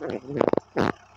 嗯嗯嗯。